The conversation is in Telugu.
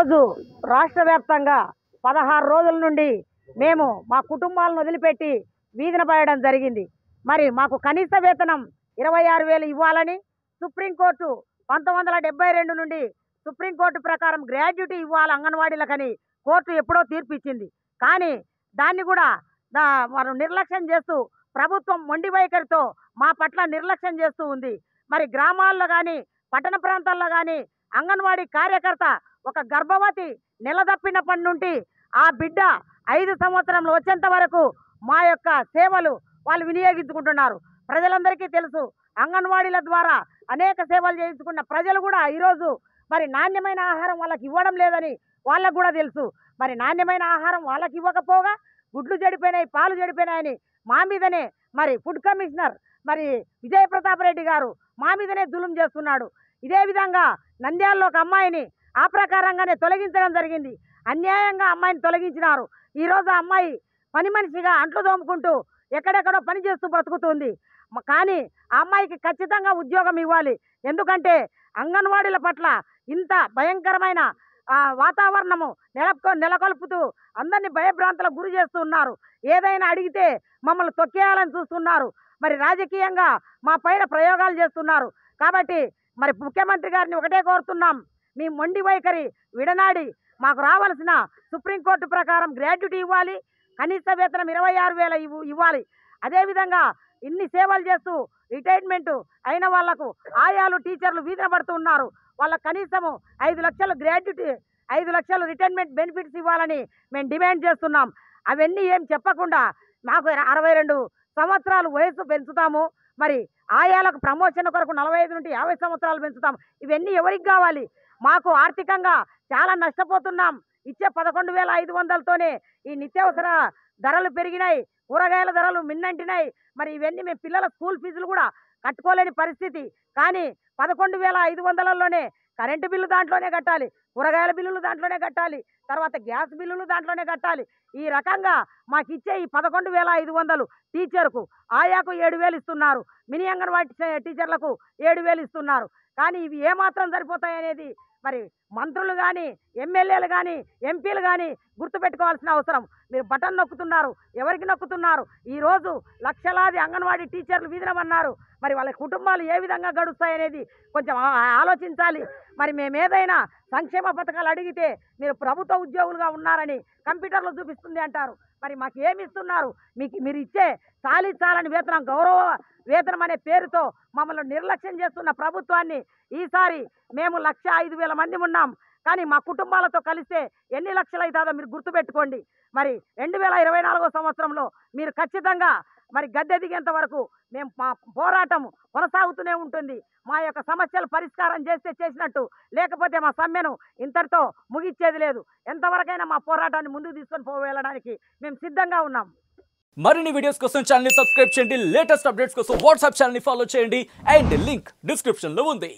ఈరోజు రాష్ట్ర వ్యాప్తంగా పదహారు రోజుల నుండి మేము మా కుటుంబాలను వదిలిపెట్టి వీధిన పడడం జరిగింది. మరి మాకు కనీస వేతనం ఇరవై ఆరు వేలు ఇవ్వాలని సుప్రీంకోర్టు పంతొమ్మిది వందల డెబ్బై రెండు నుండి సుప్రీంకోర్టు ప్రకారం గ్రాడ్యుటీ ఇవ్వాలి అంగన్వాడీలకని కోర్టు ఎప్పుడో తీర్పు ఇచ్చింది కానీ దాన్ని కూడా దా వారు నిర్లక్ష్యం చేస్తూ ప్రభుత్వం మొండి వైఖరితో మా పట్ల నిర్లక్ష్యం చేస్తూ ఉంది. మరి గ్రామాల్లో కానీ పట్టణ ప్రాంతాల్లో కానీ అంగన్వాడీ కార్యకర్త ఒక గర్భవతి నెలదప్పినప్పటి నుండి ఆ బిడ్డ ఐదు సంవత్సరంలో వచ్చేంత వరకు మా యొక్క సేవలు వాళ్ళు వినియోగించుకుంటున్నారు. ప్రజలందరికీ తెలుసు అంగన్వాడీల ద్వారా అనేక సేవలు చేయించుకున్న ప్రజలు కూడా ఈరోజు మరి నాణ్యమైన ఆహారం వాళ్ళకి ఇవ్వడం లేదని వాళ్ళకు కూడా తెలుసు. మరి నాణ్యమైన ఆహారం వాళ్ళకి ఇవ్వకపోగా గుడ్లు చెడిపోయినాయి పాలు చెడిపోయినాయని మా మీదనే మరి ఫుడ్ కమిషనర్ మరి విజయ ప్రతాప్ రెడ్డి గారు మా మీదనే దులుం చేస్తున్నాడు. ఇదే విధంగా నంద్యాలలో ఒక అమ్మాయిని ఆ ప్రకారంగానే తొలగించడం జరిగింది. అన్యాయంగా అమ్మాయిని తొలగించినారు. ఈరోజు అమ్మాయి పని మనిషిగా అంట్లు తోముకుంటూ ఎక్కడెక్కడో పని చేస్తూ బ్రతుకుతుంది. కానీ ఆ అమ్మాయికి ఖచ్చితంగా ఉద్యోగం ఇవ్వాలి. ఎందుకంటే అంగన్వాడీల పట్ల ఇంత భయంకరమైన వాతావరణము నెలకొ నెలకొల్పుతూ అందరినీ భయభ్రాంతులకు గురి చేస్తూ ఉన్నారు. ఏదైనా అడిగితే మమ్మల్ని తొక్కేయాలని చూస్తున్నారు. మరి రాజకీయంగా మా పైన ప్రయోగాలు చేస్తున్నారు. కాబట్టి మరి ముఖ్యమంత్రి గారిని ఒకటే కోరుతున్నాం. మీ మొండి వైఖరి విడనాడి. మాకు రావాల్సిన సుప్రీంకోర్టు ప్రకారం గ్రాడ్యుటీ ఇవ్వాలి. కనీస వేతనం ఇరవై ఆరు వేల ఇవ్వు ఇవ్వాలి. అదేవిధంగా ఇన్ని సేవలు చేస్తూ రిటైర్మెంట్ అయిన వాళ్ళకు ఆయాలు టీచర్లు వీధిన పడుతూ ఉన్నారు. కనీసము ఐదు లక్షలు గ్రాడ్యుటీ ఐదు లక్షలు రిటైర్మెంట్ బెనిఫిట్స్ ఇవ్వాలని మేము డిమాండ్ చేస్తున్నాం. అవన్నీ ఏం చెప్పకుండా మాకు అరవై రెండు సంవత్సరాలు వయసు పెంచుతాము. మరి ఆయాలకు ప్రమోషన్ కొరకు నలభై ఐదు నుండి యాభై సంవత్సరాలు పెంచుతాం. ఇవన్నీ ఎవరికి కావాలి? మాకు ఆర్థికంగా చాలా నష్టపోతున్నాం. ఇచ్చే పదకొండు వేల ఐదు వందలతోనే ఈ నిత్యావసర ధరలు పెరిగినాయి. కూరగాయల ధరలు మిన్నంటినాయి. మరి ఇవన్నీ మేము పిల్లల స్కూల్ ఫీజులు కూడా కట్టుకోలేని పరిస్థితి. కానీ పదకొండు వేల ఐదు వందలలోనే కరెంటు బిల్లు దాంట్లోనే కట్టాలి కూరగాయల బిల్లులు దాంట్లోనే కట్టాలి తర్వాత గ్యాస్ బిల్లులు దాంట్లోనే కట్టాలి. ఈ రకంగా మాకు ఇచ్చే ఈ పదకొండు వేల ఐదు వందలు టీచర్కు ఆయాకు ఏడు వేలు ఇస్తున్నారు మినీ అంగన్వాడీ టీచర్లకు ఏడు వేలు ఇస్తున్నారు కానీ ఇవి ఏమాత్రం సరిపోతాయనేది మరి మంత్రులు కానీ ఎమ్మెల్యేలు కానీ ఎంపీలు కానీ గుర్తుపెట్టుకోవాల్సిన అవసరం. మీరు బటన్ నొక్కుతున్నారు ఎవరికి నొక్కుతున్నారు? ఈరోజు లక్షలాది అంగన్వాడీ టీచర్లు వీధినమన్నారు. మరి వాళ్ళ కుటుంబాలు ఏ విధంగా గడుస్తాయనేది కొంచెం ఆలోచించాలి. మరి మేము ఏదైనా సంక్షేమ పథకాలు అడిగితే మీరు ప్రభుత్వ ఉద్యోగులుగా ఉన్నారని కంప్యూటర్లో చూపిస్తుంది అంటారు. మరి మాకు ఏమి ఇస్తున్నారు? మీకు మీరు ఇచ్చే చాలీ చాలని వేతనం గౌరవ వేతనం అనే పేరుతో మమ్మల్ని నిర్లక్ష్యం చేస్తున్న ప్రభుత్వాన్ని ఈసారి మేము లక్ష ఐదు వేల మంది ఉన్నాం కానీ మా కుటుంబాలతో కలిస్తే ఎన్ని లక్షలు అవుతుందో మీరు గుర్తుపెట్టుకోండి. మరి రెండు వేల ఇరవై నాలుగో సంవత్సరంలో మీరు ఖచ్చితంగా మరి గద్దె దిగేంత వరకు మేము మా పోరాటం కొనసాగుతూనే ఉంటుంది. మా యొక్క సమస్యలు పరిష్కారం చేస్తే చేసినట్టు. లేకపోతే మా సమ్మెను ఇంతటితో ముగిచ్చేది లేదు. ఎంతవరకైనా మా పోరాటాన్ని ముందుకు తీసుకొని పో వెళ్ళడానికి మేము సిద్ధంగా ఉన్నాం. మరిన్ని వీడియోస్ కోసం ఛానల్ సబ్స్క్రైబ్ చేయండి. లేటెస్ట్ అప్డేట్స్ కోసం వాట్సాప్ ఛానల్ ఫాలో చేయండి. అండ్ లింక్ డిస్క్రిప్షన్లో ఉంది.